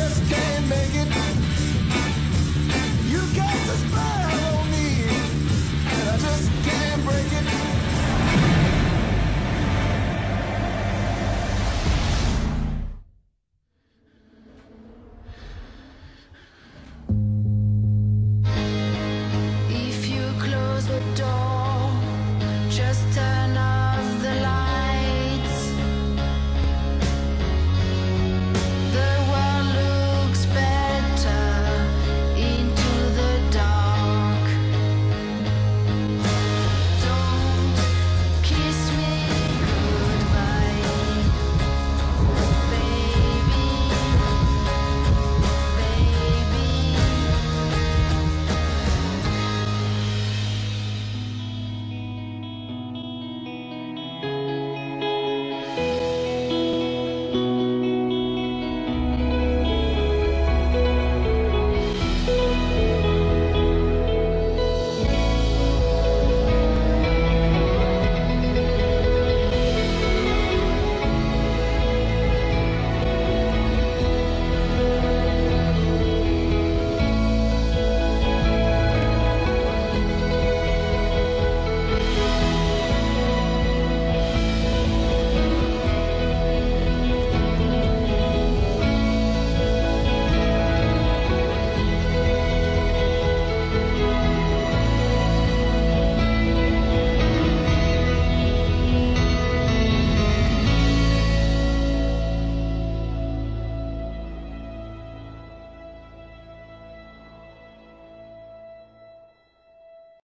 just can't make it.